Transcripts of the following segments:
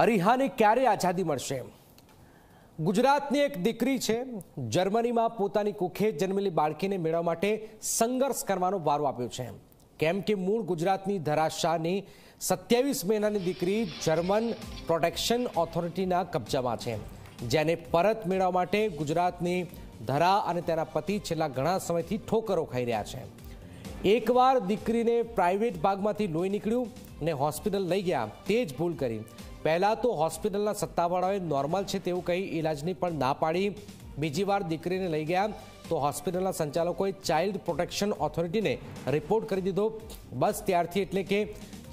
અરીહાને ક્યારે આઝાદી મળશે? ગુજરાતની એક દીકરી છે. જર્મનીમાં પોતાની કુખે જન્મેલી બાળકીને મેળવવા માટે સંઘર્ષ કરવાનો વારો આપ્યો છે. કેમ કે મૂળ ગુજરાતની ધરાશાની સત્યાવીસ મહિનાની દીકરી જર્મન પ્રોટેક્શન ઓથોરિટીના કબજામાં છે. જેને પરત મેળવવા માટે ગુજરાતની ધરા અને તેના પતિ છેલ્લા ઘણા સમયથી ઠોકરો ખાઈ રહ્યા છે. એકવાર દીકરીને પ્રાઇવેટ ભાગમાંથી લોહી નીકળ્યું અને હોસ્પિટલ લઈ ગયા, તે જ ભૂલ કરી. પહેલાં તો હોસ્પિટલના સત્તાવાળાઓએ નોર્મલ છે તેવું કહી ઇલાજની પણ ના પાડી. બીજી વાર દીકરીને લઈ ગયા, તો હોસ્પિટલના સંચાલકોએ ચાઇલ્ડ પ્રોટેક્શન ઓથોરિટીને રિપોર્ટ કરી દીધો. બસ ત્યારથી એટલે કે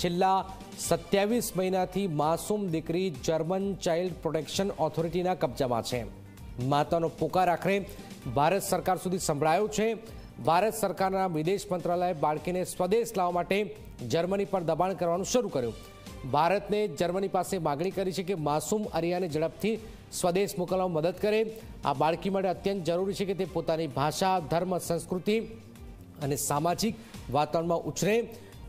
છેલ્લા સત્યાવીસ મહિનાથી માસૂમ દીકરી જર્મન ચાઇલ્ડ પ્રોટેક્શન ઓથોરિટીના કબજામાં છે. માતાનો પોકાર આખરે ભારત સરકાર સુધી સંભળાયો છે. ભારત સરકારના વિદેશ મંત્રાલયે બાળકીને સ્વદેશ લાવવા માટે જર્મની પર દબાણ કરવાનું શરૂ કર્યું. ભારતને જર્મની પાસે માગણી કરી છે કે માસૂમ અરિયાને ઝડપથી સ્વદેશ મોકલવામાં મદદ કરે. આ બાળકી માટે અત્યંત જરૂરી છે કે તે પોતાની ભાષા, ધર્મ, સંસ્કૃતિ અને સામાજિક વાતાવરણમાં ઉછરે.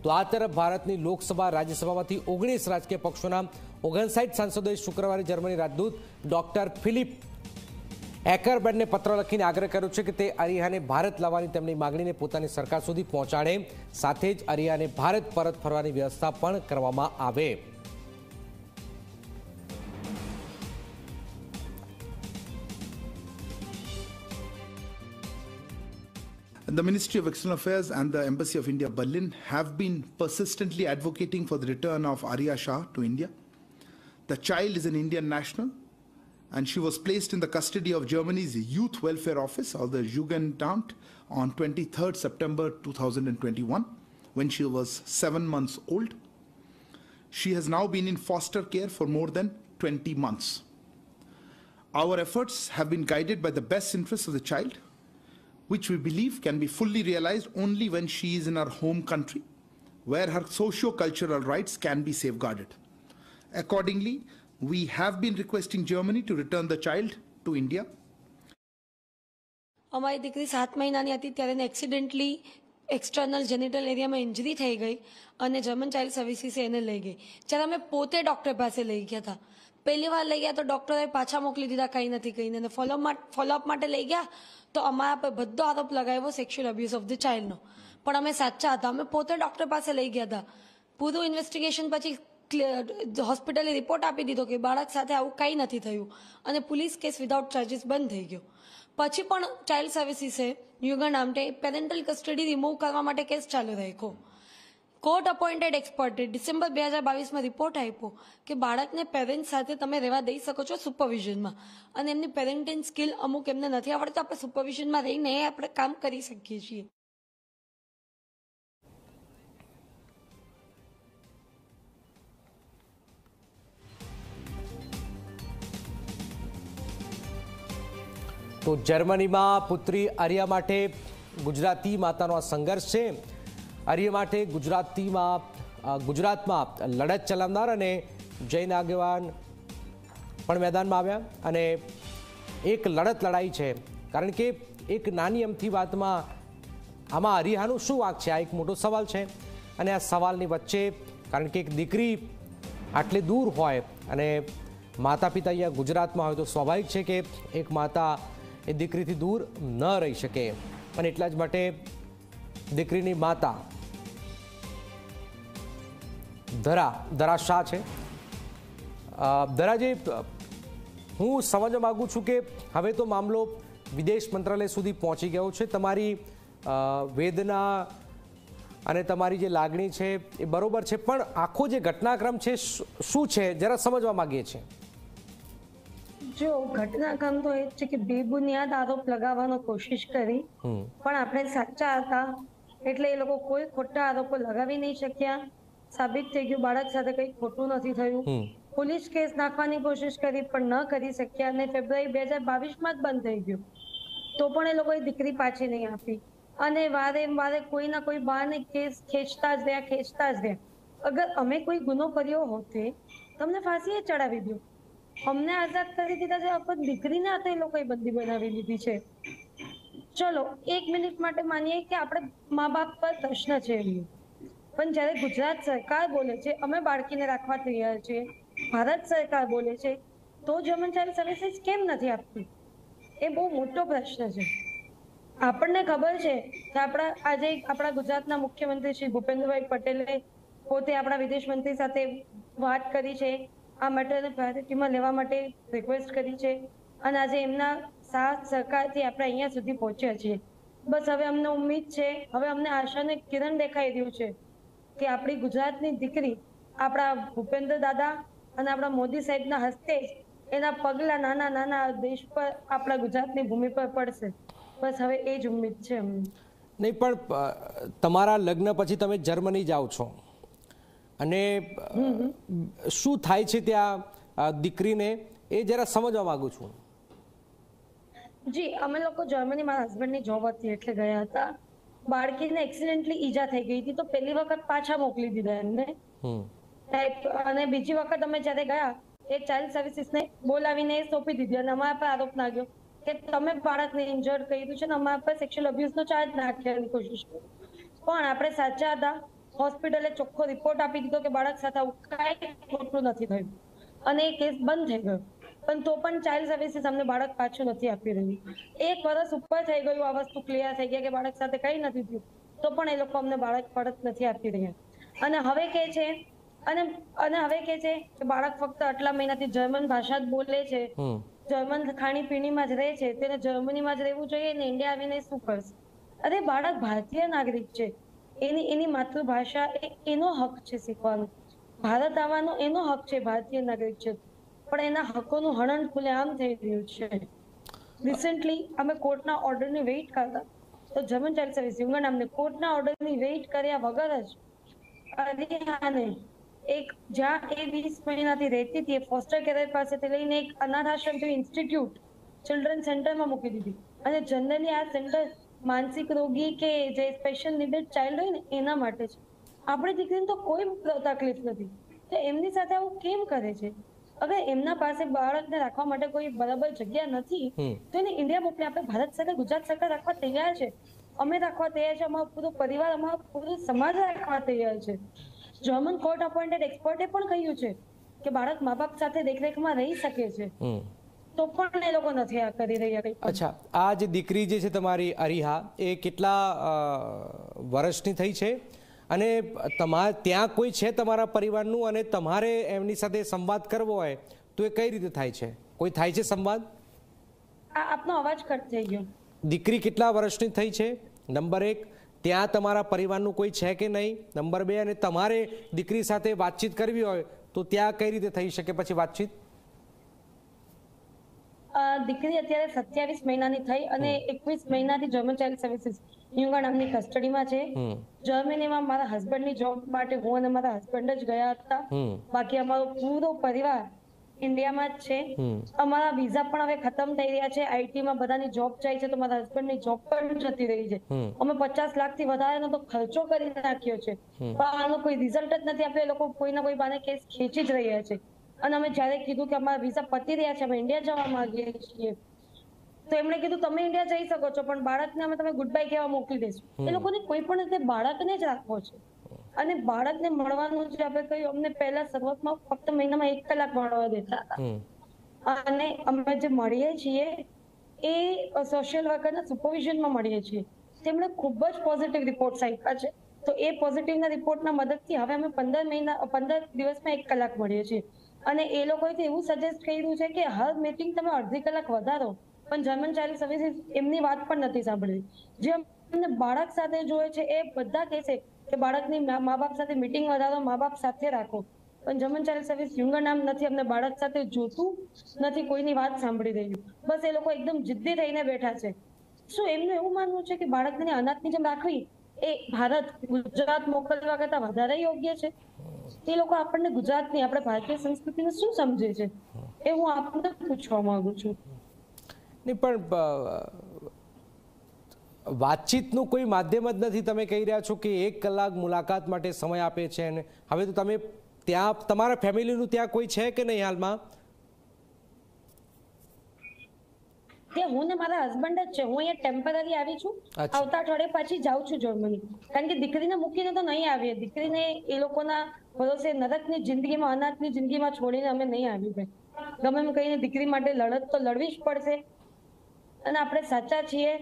તો આ તરફ ભારતની લોકસભા, રાજ્યસભામાંથી ઓગણીસ રાજકીય પક્ષોના ઓગણસાઠ સાંસદોએ શુક્રવારે જર્મની રાજદૂત ડોક્ટર ફિલિપ એકરબેડને પત્ર લખીને આગ્રહ કર્યો છે કે તે અરિયાને ભારત લાવવાની તેમની માગણીને પોતાની સરકાર સુધી પહોંચાડે સાથે જ અરિયાને ભારત પરત ફરવાની વ્યવસ્થા પણ કરવામાં આવે The Ministry of External Affairs and the Embassy of India, Berlin, have been persistently advocating for the return of Arya Shah to India. The child is an Indian national, and she was placed in the custody of Germany's Youth Welfare Office, or the Jugendamt, on 23rd September 2021, when she was seven months old. She has now been in foster care for more than 20 months. Our efforts have been guided by the best interests of the child which we believe can be fully realized only when she is in her home country, where her socio-cultural rights can be safeguarded. Accordingly, we have been requesting Germany to return the child to India. અમારી દીકરી સાત મહિનાની હતી ત્યારે એને accidentally external genital એરિયામાં injury થઈ ગઈ અને જર્મન ચાઇલ્ડ સર્વિસીસે એને લઈ ગઈ. જ્યારે અમે પોતે ડૉક્ટર પાસે લઈ ગયા હતા. પહેલી વાર લઈ ગયા તો ડૉક્ટરે પાછા મોકલી દીધા, કંઈ નથી કહીને અને ફોલોઅપ ફોલોઅપ માટે લઈ ગયા તો અમારા પર બધો આરોપ લગાવ્યો સેક્સ્યુઅલ અબ્યુઝ ઓફ ધ ચાઇલ્ડનો પણ અમે સાચા હતા. અમે પોતે ડૉક્ટર પાસે લઈ ગયા હતા. પૂરું ઇન્વેસ્ટિગેશન પછી હોસ્પિટલે રિપોર્ટ આપી દીધો કે બાળક સાથે આવું કંઈ નથી થયું અને પોલીસ કેસ વિધાઉટ ચાર્જિસ બંધ થઈ ગયો. પછી પણ ચાઇલ્ડ સર્વિસીસે યુગન આમટે પેરેન્ટલ કસ્ટડી રિમૂવ કરવા માટે કેસ ચાલુ રાખ્યો. કોર્ટ અપોઇન્ટેડ એક્સપર્ટે ડિસેમ્બર બે હજાર બાવીસમાં રિપોર્ટ આપ્યો કે બાળકને પેરેન્ટ્સ સાથે તમે રહેવા દઈ શકો છો સુપરવિઝનમાં અને એમની પેરેન્ટિંગ સ્કિલ અમુક એમને નથી આવડતા આપણે સુપરવિઝનમાં રહીને આપણે કામ કરી શકીએ છીએ. તો જર્મનીમાં પુત્રી આર્યા માટે ગુજરાતી માતાનો આ સંઘર્ષ છે. આર્ય માટે ગુજરાતીમાં ગુજરાતમાં લડત ચલાવનાર અને જૈન આગેવાન પણ મેદાનમાં આવ્યા અને એક લડત લડાઈ છે. કારણ કે એક નાની અમથી વાતમાં આમાં હરિહાનું શું વાંક છે? આ એક મોટો સવાલ છે અને આ સવાલની વચ્ચે કારણ કે એક દીકરી આટલી દૂર હોય અને માતા પિતા અહીંયા ગુજરાતમાં હોય તો સ્વાભાવિક છે કે એક માતા એ દીકરીથી દૂર ન રહી શકે. અને એટલા જ માટે દીકરીની માતા ધરા ધરા શાહ છે. ધરાજી, હું સમજવા માગું છું કે હવે તો મામલો વિદેશ મંત્રાલય સુધી પહોંચી ગયો છે. તમારી વેદના અને તમારી જે લાગણી છે એ બરોબર છે. પણ આખો જે ઘટનાક્રમ છે, શું છે? જરા સમજવા માંગીએ છીએ. જો ઘટનાક્રમ તો એ છે કે બેબુનિયાદ આરોપ લગાવવાનો કોશિશ કરી પણ આપણે સાચા હતા. એટલે એ લોકો કોઈ ખોટા આરોપો લગાવી નહીં શક્યા. સાબિત થઈ ગયું બાળક સાથે કંઈ ખોટું નથી થયું. પોલીસ કેસ નાખવાની કોશિશ કરી પણ ન કરી શક્યા અને ફેબ્રુઆરી બે હજાર બાવીસમાં જ બંધ થઈ ગયું. તો પણ એ લોકોએ દીકરી પાછી નહીં આપી. અને વારે વારે કોઈ ના કોઈ બહાને કેસ ખેંચતા જ રહ્યા ખેંચતા જ રહ્યા. અગર અમે કોઈ ગુનો કર્યો હોતે તમને ફાંસીએ ચડાવી દો અમને આઝાદ કરી દીધા છે પણ દીકરીને હાથે એ લોકોએ બંદી બનાવી દીધી છે. ચલો, એક મિનિટ માટે માનીએ કે આપણે મા બાપ પર પ્રશ્ન છે એમનો પણ જ્યારે ગુજરાત સરકાર બોલે છે, અમે બાળકીને રાખવા તૈયાર છીએ, ભારત સરકાર બોલે છે, તો જર્મન ચાઇલ્ડ સર્વિસીસ કેમ નથી આપતી? એ બહુ મોટો પ્રશ્ન છે. આપણને ખબર છે કે આપણા, આજે આપણા ગુજરાતના મુખ્યમંત્રી શ્રી ભૂપેન્દ્રભાઈ પટેલે પોતે આપણા વિદેશ મંત્રી સાથે વાત કરી છે આ મેટરને પ્રાયોરિટીમાં લેવા માટે રિક્વેસ્ટ કરી છે અને આજે એમના સાથ સહકારથી આપણે અહીંયા સુધી પહોંચ્યા છીએ. બસ હવે અમને ઉમ્મીદ છે, હવે અમને આશાને કિરણ દેખાઈ રહ્યું છે કે આપણી ગુજરાતની દીકરી આપણા ભૂપેન્દ્ર દાદા અને આપણા મોદી સાહેબના હસ્તે જ એના પગલા નાના નાના દેશ પર આપણા ગુજરાતની ભૂમિ પર પડશે. બસ હવે એ જ ઉમ્મીદ છે નહીં, પણ તમારા લગ્ન પછી તમે જર્મની જાઓ છો. અને શું થાય છે ત્યાં દીકરીને એ જરા સમજવા માંગુ છું. જી અમે લોકો જર્મની મારા હસબન્ડની જોબ હતી એટલે ગયા હતા. બાળકીને એક્સિડેન્ટલી ઈજા થઈ ગઈ હતી તો પહેલી વખત પાછા મોકલી દીધા એમને. અને બીજી વખત અમે જ્યારે ગયા એ ચાઇલ્ડ સર્વિસીસને બોલાવીને સોંપી દીધી અને અમારા પર આરોપ નાખ્યો કે તમે બાળકને ઇન્જર્ડ કર્યું છે ને અમારા પર સેક્સ્યુઅલ અબ્યુઝનો ચાર્જ નાખવાની કોશિશ કરી. પણ આપણે સાચા હતા. હોસ્પિટલે ચોખ્ખો રિપોર્ટ આપી દીધો કે બાળક સાથે કાંઈ ખોટું નથી થયું. અને એ કેસ બંધ થઈ ગયો. પણ તો પણ ચાઇલ્ડ સર્વિસીસ અમને બાળક પાછું નથી આપી રહ્યું. એક વર્ષ ઉપર થઈ ગયું આ વસ્તુ ક્લિયર થઈ ગયા કે બાળક સાથે કંઈ નથી થયું. તો પણ એ લોકો અમને બાળક પરત નથી આપી રહ્યા. અને હવે કે છે અને અને હવે કે છે કે બાળક ફક્ત આટલા મહિનાથી જર્મન ભાષા જ બોલે છે. જર્મન ખાણીપીણીમાં જ રહે છે. તેને જર્મનીમાં જ રહેવું જોઈએ ને ઇન્ડિયા આવીને શું કરશે? અરે બાળક ભારતીય નાગરિક છે. એની એની માતૃભાષા એ, એનો હક છે શીખવાનો. ભારત આવવાનો એનો હક છે ભારતીય નાગરિક છે. પણ એના હકોનું હનન ખુલ્લેઆમ થઈ રહ્યું છે. રિસેન્ટલી અમે કોર્ટના ઓર્ડરની વેઇટ કરતા, તો જર્મન ચાઇલ્ડ સર્વિસ નામને કોર્ટના ઓર્ડરની વેઇટ કર્યા વગર જ અરિહાને એક, જ્યાં એ વીસ મહિનાથી રહેતી હતી, એ ફોસ્ટર કેર પાસેથી લઈને એક અનાથ આશ્રમ ઇન્સ્ટિટ્યૂટ ચિલ્ડ્રન સેન્ટરમાં મૂકી દીધી. અને જનરલી આ સેન્ટર માનસિક રોગી કે જે સ્પેશિયલ નીડેડ ચાઇલ્ડ હોય ને એના માટે છે. આપણી દીકરીને તો કોઈ તકલીફ નથી. તો એમની સાથે આવું કેમ કરે છે? અગર એમના પાસે બાળકને રાખવા માટે કોઈ બરાબર જગ્યા નથી તો એને ઇન્ડિયા મોકલે આપણે ભારત સરકાર ગુજરાત સરકાર રાખવા તૈયાર છે. અમે રાખવા તૈયાર છે અમારો પૂરો પરિવાર અમારો પૂરો સમાજ રાખવા તૈયાર છે. જર્મન કોર્ટ અપોઇન્ટેડ એક્સપર્ટે પણ કહ્યું છે કે બાળક મા બાપ સાથે દેખરેખમાં રહી શકે છે. તો પણ એ લોકો નથી આ કરી રહ્યા કંઈ અચ્છા આ જે દીકરી જે છે તમારી અરિહા એ કેટલા વર્ષની થઈ છે? અને તમારે ત્યાં કોઈ છે તમારા પરિવારનું અને તમારે એમની સાથે સંવાદ કરવો હોય તો એ કઈ રીતે થાય છે? કોઈ થાય છે સંવાદ? આપનો અવાજ કટ થઈ ગયો. દીકરી કેટલા વર્ષની થઈ છે? નંબર એક ત્યાં તમારા પરિવારનું કોઈ છે કે નહીં? નંબર બે અને તમારે દીકરી સાથે વાતચીત કરવી હોય તો ત્યાં કઈ રીતે થઈ શકે પછી વાતચીત? દીકરી અત્યારે સત્યાવીસ મહિનાની થઈ અને એકવીસ મહિનાથી જર્મન ચાઇલ્ડ સર્વિસીસ યુંગા નામની કસ્ટડીમાં છે. જર્મનીમાં મારા હસબન્ડની જોબ માટે હું અને મારા હસબન્ડ જ ગયા હતા. બાકી અમારો પૂરો પરિવાર ઇન્ડિયામાં જ છે. અમારા વિઝા પણ હવે ખતમ થઈ રહ્યા છે. આઈટી માં બધાની જોબ જાય છે તો મારા હસબન્ડની જોબ પણ જતી રહી છે. અમે પચાસ લાખથી વધારેનો તો ખર્ચો કરી નાખ્યો છે. પણ આનો કોઈ રિઝલ્ટ જ નથી આપ્યો. એ લોકો કોઈના કોઈ બાને કેસ ખેંચી જ રહ્યા છે. અને અમે જ્યારે કીધું કે અમારા વિઝા પતી રહ્યા છે અમે ઇન્ડિયા જવા માંગીએ છીએ. તો એમણે કીધું તમે ઇન્ડિયા જઈ શકો છો પણ બાળકને અમે તમે ગુડ બાય કહેવા મોકલી દઈશું. એ લોકોને કોઈ પણ રીતે બાળકને જ રાખવો છે. અને બાળકને મળવાનું જે આપણે કહ્યું અમને પહેલા શરૂઆતમાં ફક્ત મહિનામાં એક કલાક મળવા દેતા હતા. અને અમે જે મળીએ છીએ એ સોશિયલ વર્કરના સુપરવિઝનમાં મળીએ છીએ. તેમણે ખૂબ જ પોઝિટિવ રિપોર્ટ્સ આપ્યા છે. તો એ પોઝિટિવના રિપોર્ટના મદદથી હવે અમે પંદર મહિના પંદર દિવસમાં એક કલાક મળીએ છીએ. અને એ લોકોએ એવું સજેસ્ટ કર્યું છે કે હર મીટિંગ તમે અડધી કલાક વધારો. પણ જર્મન ચાઇલ્ડ સર્વિસીસ એમની વાત પણ નથી સાંભળી. જે અમને બાળક સાથે જોયે છે, એ બધા કહે છે કે બાળકની મા બાપ સાથે મીટિંગ વધારો મા બાપ સાથે રાખો. પણ જર્મન ચાઇલ્ડ સર્વિસ યુંગર નામ નથી, અમને બાળક સાથે જોતું નથી, કોઈની વાત સાંભળી રહ્યું બસ એ લોકો એકદમ જિદ્દી થઈને બેઠા છે. શું એમનું એવું માનવું છે કે બાળકને અનાથની જેમ રાખવી એ ભારત, ગુજરાત મોકલવા કરતા વધારે યોગ્ય છે? એ લોકો આપણને ગુજરાતની, આપણે ભારતીય સંસ્કૃતિને શું સમજે છે? એ હું આપને પૂછવા માંગુ છું. નહીં, પણ વાતચીતનું કોઈ માધ્યમ જ નથી. તમે કહી રહ્યા છો કે એક કલાક મુલાકાત માટે સમય આપે છે અને હવે તો તમે ત્યાં, તમારા ફેમિલીનું ત્યાં કોઈ છે કે નહીં હાલમાં? કે હું ને મારા હસબન્ડ જ છે. હું અહીંયા ટેમ્પરરી આવી છું. આવતા અઠવાડિયે પાછી જાઉં છું જર્મની કારણ કે દીકરીને મૂકીને તો નહીં આવીએ. દીકરીને એ લોકોના ભરોસે નરકની જિંદગીમાં અનાથની જિંદગીમાં છોડીને અમે નહીં આવી ભાઈ. ગમે એમ કહીને દીકરી માટે લડત તો લડવી જ પડશે. અને આપણે સાચા છીએ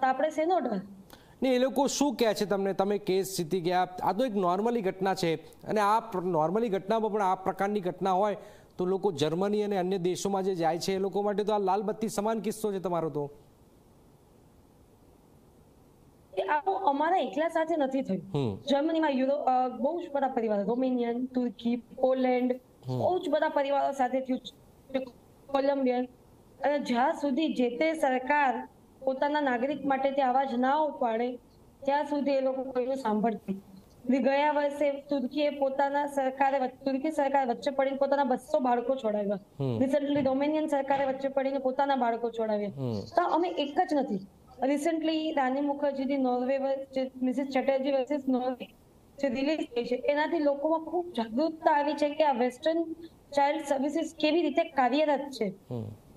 તો આપણે શેનો ડર ને એ લોકો શું કહે છે તમને? તમે કેસ જીતી ગયા. આ તો એક નોર્મલી ઘટના છે. અને આ નોર્મલી ઘટનામાં પણ આ પ્રકારની ઘટના હોય તો લોકો જર્મની અને અન્ય દેશોમાં જે જાય છે એ લોકો માટે તો આ લાલ બત્તી સમાન કિસ્સો છે તમારો તો? અમારા એકલા સાથે નથી થયું. જર્મનીમાં યુરો બહુ જ બધા પરિવારો રોમેનિયન તુર્કી પોલેન્ડ બહુ જ બધા પરિવારો સાથે થયું કોલમ્બિયન અને જ્યાં સુધી જે તે સરકાર પોતાના નાગરિક માટે તે અવાજ ના ઉપાડે ત્યાં સુધી એ લોકો કોઈનું સાંભળતી. ગયા વર્ષે તુર્કીએ પોતાના સરકારે તુર્કી સરકાર વચ્ચે પડીને પોતાના બસો બાળકો છોડાવ્યા. રિસન્ટલી રોમેનિયન સરકારે વચ્ચે પડીને પોતાના બાળકો છોડાવ્યા. તો અમે એક જ નથી. Recently Rani મુખર્જીની Norway Mrs Chatterjee versus Norway જે રિલીઝ થઈ છે એનાથી લોકોમાં ખૂબ જાગૃતતા આવી છે કે આ વેસ્ટર્ન ચાઇલ્ડ સર્વિસીસ કેવી રીતે કાર્યરત છે.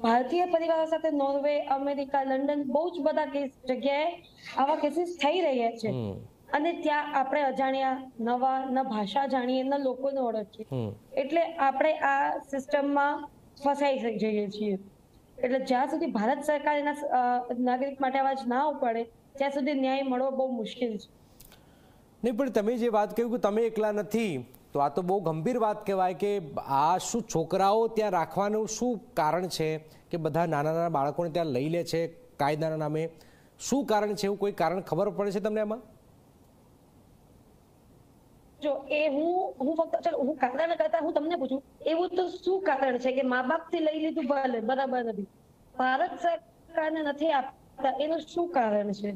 ભારતીય પરિવારો સાથે નોર્વે અમેરિકા લંડન બહુ જ બધા કેસ જગ્યાએ આવા કેસીસ થઈ રહ્યા છે. અને ત્યાં આપણે અજાણ્યા નવા ન ભાષા જાણીએ ન લોકોને ઓળખીએ. એટલે આપણે આ સિસ્ટમમાં ફસાઈ જઈએ છીએ. એટલે જ્યાં સુધી ભારત સરકાર એના નાગરિક માટે અવાજ ના ઉપાડે ત્યાં સુધી ન્યાય મળવો બહુ મુશ્કેલ છે. નહીં પણ તમે જે વાત કહ્યું કે તમે એકલા નથી તો આ તો બહુ ગંભીર વાત કહેવાય કે આ શું છોકરાઓ ત્યાં રાખવાનું શું કારણ છે કે બધા નાના નાના બાળકોને ત્યાં લઈ લે છે કાયદાના નામે? શું કારણ છે? એવું કોઈ કારણ ખબર પડે છે તમને એમાં જો એ હું હું ફક્ત ચલો હું કારણ કરતા હું તમને પૂછું એવું તો શું કારણ છે કે મા બાપથી લઈ લીધું ભલે બરાબર નથી. ભારત સરકારને નથી આપતા એનું શું કારણ છે?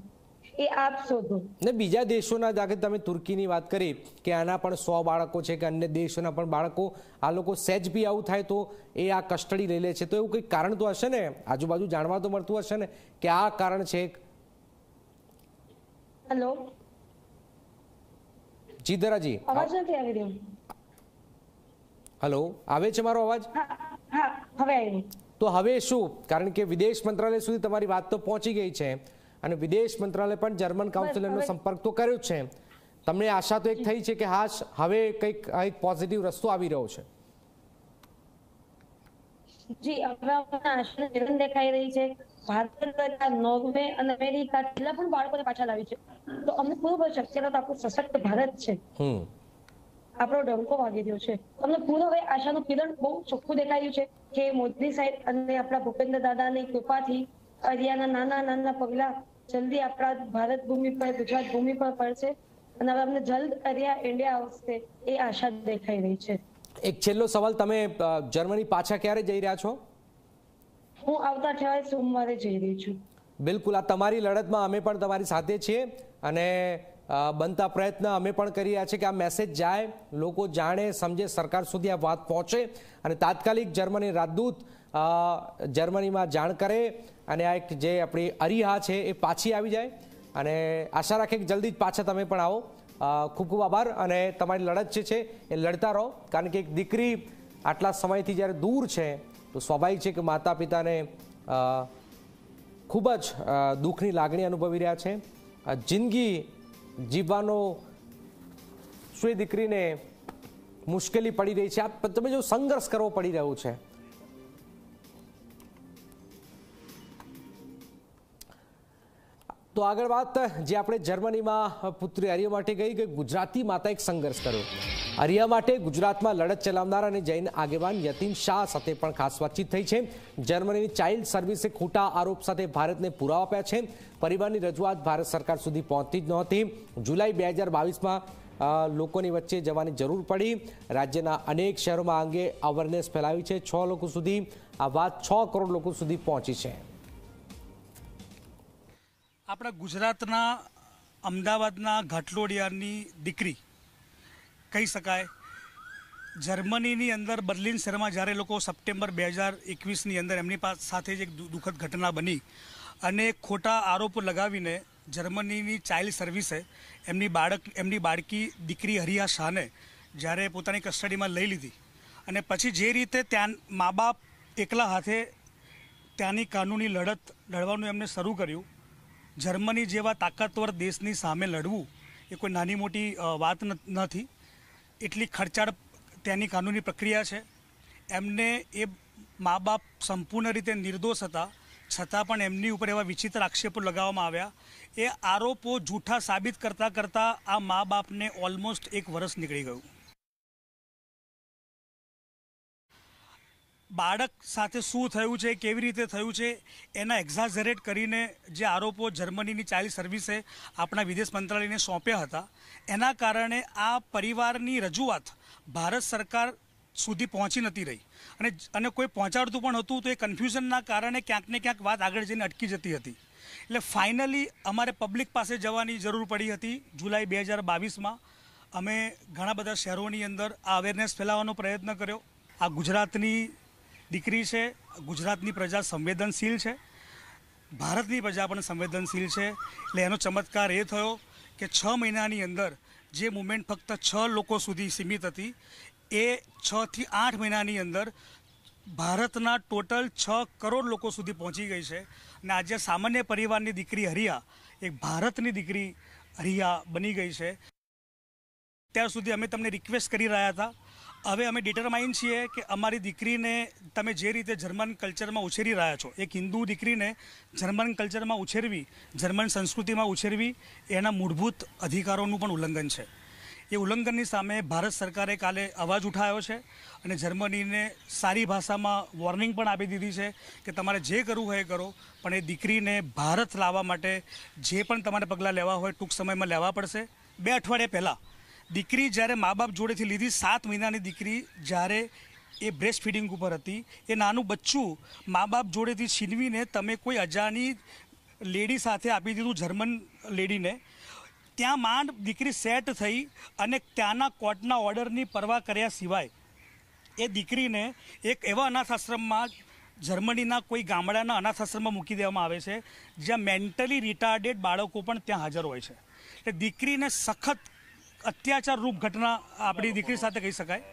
એ આપ શોધો. ને બીજા દેશોના જાકે તમે તુર્કીની વાત કરી કે આના પણ સો બાળકો છે કે અન્ય દેશોના પણ બાળકો આ લોકો સહેજ બી આવું થાય તો એ આ કસ્ટડી લઈ લે છે. તો એવું કંઈક કારણ તો હશે ને? આજુબાજુ જાણવા તો મળતું હશે ને? કે આ કારણ છે હેલો. જીધરાજી અવાજ નથી આવી રહ્યો. હલો આવે છે મારો અવાજ? હા હવે આવ્યું તો હવે શું? કારણ કે વિદેશ મંત્રાલય સુધી તમારી વાત તો પહોંચી ગઈ છે અને વિદેશ મંત્રાલય પણ જર્મન કાઉન્સિલરનો સંપર્ક તો કર્યો જ છે. તમને આશા તો એક થઈ છે કે હા હવે કંઈક એક પોઝિટિવ રસ્તો આવી રહ્યો છે. જી હવે અમને આશાની દેખાઈ રહી છે. ભારત સરકાર નોર્વે અને અમેરિકા છેલ્લા પણ બાળકોને પાછા લાવી છે. તો અમને પૂરો શક્યતા આપણું સશક્ત ભારત છે. આપણો ડંકો વાગી રહ્યો છે. અમને પૂરો હવે આશાનું કિરણ બહુ ચોખ્ખું દેખાયું છે કે મોદી સાહેબ અને આપણા ભૂપેન્દ્ર દાદાની કૃપાથી અરિયાના નાના નાના પગલા જલ્દી આપણા ભારત ભૂમિ પર ગુજરાત ભૂમિ પર પડશે. અને હવે અમને જલ્દ અરિયા ઇન્ડિયા આવશે એ આશા દેખાઈ રહી છે. એક છેલ્લો સવાલ તમે જર્મની પાછા ક્યારે જઈ રહ્યા છો? હું આવતા અઠવાડિયે સોમવારે જઈ રહી છું. બિલકુલ આ તમારી લડતમાં અમે પણ તમારી સાથે છીએ અને બનતા પ્રયત્ન અમે પણ કરી રહ્યા છીએ કે આ મેસેજ જાય લોકો જાણે સમજે સરકાર સુધી આ વાત પહોંચે અને તાત્કાલિક જર્મની રાજદૂત જર્મનીમાં જાણ કરે અને આ એક જે આપણી અરીહા છે એ પાછી આવી જાય. અને આશા રાખે કે જલ્દી જ પાછા તમે પણ આવો. ખૂબ ખૂબ આભાર અને તમારી લડત જે છે એ લડતા રહો. કારણ કે એક દીકરી આટલા સમયથી જ્યારે દૂર છે, તો સ્વાભાવિક છે કે માતા પિતાને ખૂબ જ દુઃખની લાગણી અનુભવી રહ્યા છે. જિંદગી જીવવાનો શું એ દીકરીને મુશ્કેલી પડી રહી છે? આ તમે જો સંઘર્ષ કરવો પડી રહ્યો છે તો આગળ વાત, જે આપણે જર્મનીમાં પુત્રી આર્ય માટે ગઈ, કે ગુજરાતી માતા એક સંઘર્ષ કર્યો. આર્ય માટે ગુજરાતમાં લડત ચલાવનાર અને જૈન આગેવાન યતીન શાહ સાથે પણ ખાસ વાતચીત થઈ છે. જર્મનીની ચાઇલ્ડ સર્વિસે ખોટા આરોપ સાથે ભારતને પુરાવા આપ્યા છે. પરિવારની રજૂઆત ભારત સરકાર સુધી પહોંચતી જ નહોતી. જુલાઈ બે હજાર બાવીસમાં લોકોની વચ્ચે જવાની જરૂર પડી. રાજ્યના અનેક શહેરોમાં અંગે અવેરનેસ ફેલાવી છે. છ લોકો સુધી, આ વાત છ કરોડ લોકો સુધી પહોંચી છે. આપણા ગુજરાતના અમદાવાદના ઘાટલોડિયાની દીકરી, કહી શકાય, જર્મનીની અંદર બર્લિન શહેરમાં જ્યારે લોકો સપ્ટેમ્બર બે હજાર એકવીસની અંદર એમની પાસ સાથે જ એક દુઃખદ ઘટના બની અને ખોટા આરોપો લગાવીને જર્મનીની ચાઇલ્ડ સર્વિસે એમની બાળક, એમની બાળકી દીકરી હરિયા શાહને જ્યારે પોતાની કસ્ટડીમાં લઈ લીધી અને પછી જે રીતે ત્યાં મા બાપ એકલા હાથે ત્યાંની કાનૂની લડત, લડવાનું એમને શરૂ કર્યું જર્મની જેવા તાકાતવર દેશની સામે લડવું એ કોઈ નાની મોટી વાત નથી. એટલી ખર્ચાળ તેની કાનૂની પ્રક્રિયા છે. એમને એ મા બાપ સંપૂર્ણ રીતે નિર્દોષ હતા. છતાં પણ એમની ઉપર એવા વિચિત્ર આક્ષેપો લગાવવામાં આવ્યા. એ આરોપો જૂઠા સાબિત કરતાં કરતાં આ મા બાપને ઓલમોસ્ટ એક વર્ષ નીકળી ગયું. બાળક સાથે શું થયું છે, કેવી રીતે થયું છે, એના એક્ઝાઝરેટ કરીને જે આરોપો જર્મનીની ચાઇલ્ડ સર્વિસે આપણા વિદેશ મંત્રાલયને સોંપ્યા હતા, એના કારણે આ પરિવારની રજૂઆત ભારત સરકાર સુધી પહોંચી નથી રહી. અને અને કોઈ પહોંચાડતું પણ હતું તો એ કન્ફ્યુઝનના કારણે ક્યાંક ને ક્યાંક વાત આગળ જઈને અટકી જતી હતી. એટલે ફાઇનલી અમારે પબ્લિક પાસે જવાની જરૂર પડી હતી, જુલાઈ બે હજાર બાવીસમાં. અમે ઘણા બધા શહેરોની અંદર આ અવેરનેસ ફેલાવવાનો પ્રયત્ન કર્યો. આ ગુજરાતની દીકરી છે, ગુજરાતની પ્રજા સંવેદનશીલ છે, ભારતની પ્રજા પણ સંવેદનશીલ છે. એટલે એનો ચમત્કાર એ થયો કે છ મહિનાની અંદર જે મુવમેન્ટ ફક્ત છ લોકો સુધી સીમિત હતી, એ છથી આઠ મહિનાની અંદર ભારતના ટોટલ છ કરોડ લોકો સુધી પહોંચી ગઈ છે. અને આજે સામાન્ય પરિવારની દીકરી હરિયા એક ભારતની દીકરી હરિયા બની ગઈ છે. ત્યાર સુધી અમે તમને રિક્વેસ્ટ કરી રહ્યા હતા હવે અમે ડિટરમાઇન છીએ કે અમારી દીકરીને તમે જે રીતે જર્મન કલ્ચરમાં ઉછેરી રહ્યા છો, એક હિન્દુ દીકરીને જર્મન કલ્ચરમાં ઉછેરવી જર્મન સંસ્કૃતિમાં ઉછેરવી, એના મૂળભૂત અધિકારોનું પણ ઉલ્લંઘન છે. એ ઉલ્લંઘનની સામે ભારત સરકારે કાલે અવાજ ઉઠાવ્યો છે અને જર્મનીને સારી ભાષામાં વોર્નિંગ પણ આપી દીધી છે કે તમારે જે કરવું હોય એ કરો, પણ એ દીકરીને ભારત લાવવા માટે જે પણ તમારે પગલાં લેવા હોય ટૂંક સમયમાં લેવા પડશે. બે અઠવાડિયા પહેલાં દીકરી જ્યારે મા બાપ જોડેથી લીધી સાત મહિનાની દીકરી જ્યારે એ બ્રેસ્ટ ફીડિંગ ઉપર હતી, એ નાનું બચ્ચું મા બાપ જોડેથી છીનવીને તમે કોઈ અજાણી લેડી સાથે આપી દીધું જર્મન લેડીને ત્યાં માંડ દીકરી સેટ થઈ અને ત્યાંના કોર્ટના ઓર્ડરની પરવા કર્યા સિવાય એ દીકરીને એક એવા અનાથ આશ્રમમાં જર્મનીના કોઈ ગામડાના અનાથ આશ્રમમાં મૂકી દેવામાં આવે છે, જ્યાં મેન્ટલી રિટાર્ડેડ બાળકો પણ ત્યાં હાજર હોય છે. એટલે દીકરીને સખત અત્યાચાર રૂપ ઘટના આપણી દીકરી સાથે કહી શકાય.